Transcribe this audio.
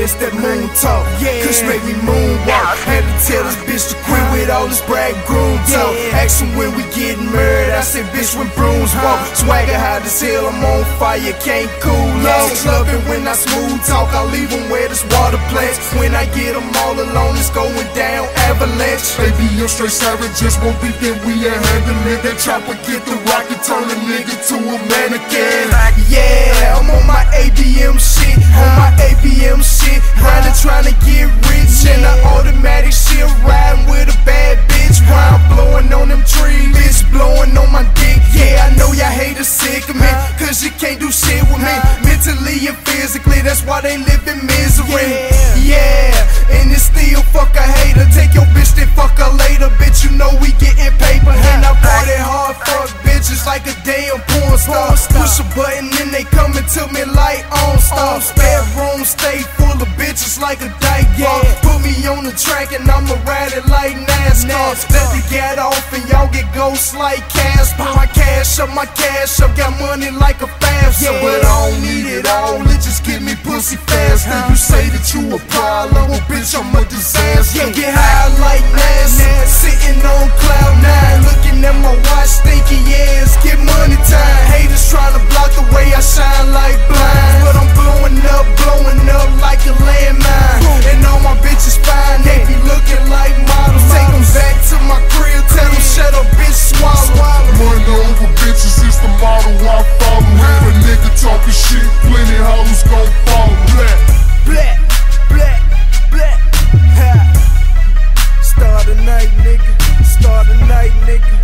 it's that moon talk. Yeah. Kush make me moonwalk. Had to tell this bitch to quit with all this brag groom talk. Ask him when we getting married. I said, bitch, when brooms walk. Swagger high as hell, I'm on fire, can't cool off. Love it when I smooth talk. I leave them where this water plants. When I get them all alone, it's going down avalanche. Baby, you're straight savage, just won't be that we ain't handling that chopper. Get the rocket, turn a nigga to a mannequin. Yeah, I'm on my ABM shit, on can't do shit with me. Mentally and physically, that's why they live in misery. Yeah, and it's still fuck a hater. Take your bitch, then fuck her later. Bitch, you know we getting paper. And I party hard, fuck bitches like a damn porn star. Push a button and they coming to me like OnStar. Bedroom stay full of bitches like a dyke bar. Put me on the track and I'ma ride it like NASCAR. Let the get off and y'all get ghosts like Casper. My cash up, my cash up. Got money like a FAFSA. But I don't need it all. It just give me pussy faster. You say that you a problem. Well, bitch, I'm a disaster. Get high like NASA. Sitting on cloud nine. Looking at my watch, thinking, yeah, it's get money time. Haters trying to block the way I shine like nigga.